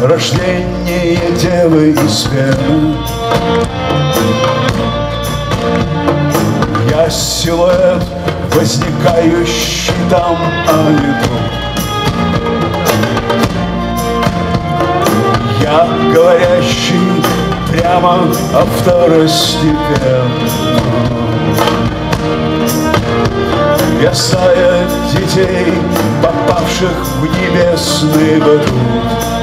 рождения девы из пены. Я силуэт, возникающий там, а не тут. Я говорящий прямо о второстепенном. Я стая детей, попавших в небесный батут.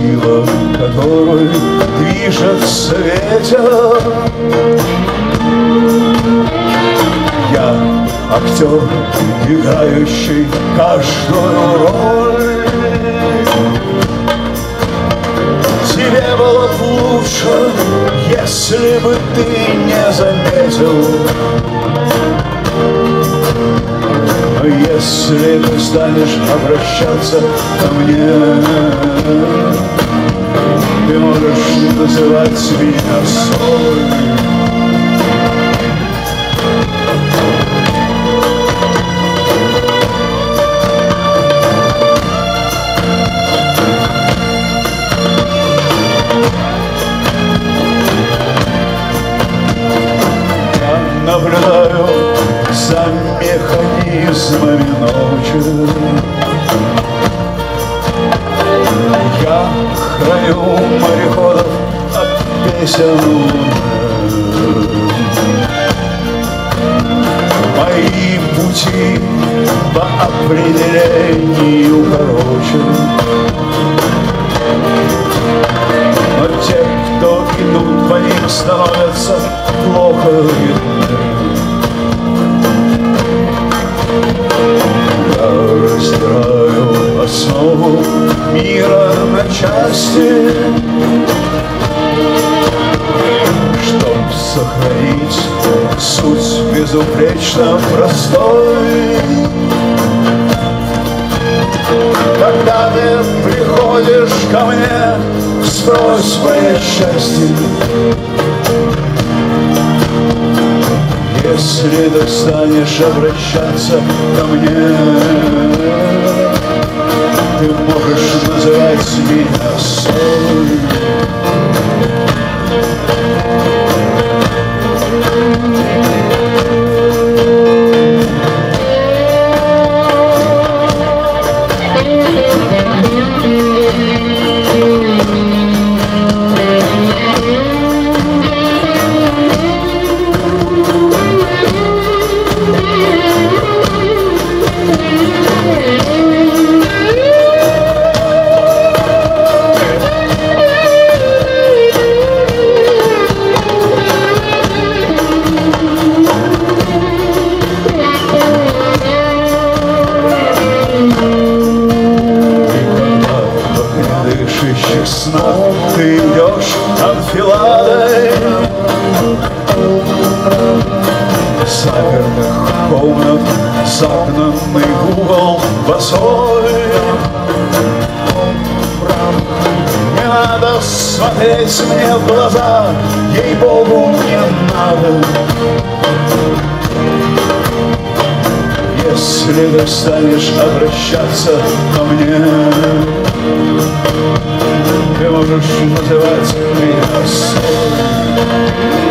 Сила, которой движется ветер. Я актер, играющий каждую роль. Тебе было б лучше, если бы ты не заметил. Ты станешь обращаться ко мне, ты можешь называть меня соль. От песен Мои пути по определению короче. Но те, кто идут по ним, становятся плохо видны. Я раздираю основу мира на части, сохранить суть безупречно простой. Когда ты приходишь ко мне с просьбой счастье, Если ты станешь обращаться ко мне, Ты можешь называть меня соль. В угол босой Не надо смотреть мне в глаза Ей-богу, не надо если ты станешь обращаться ко мне, ты можешь называть меня соль.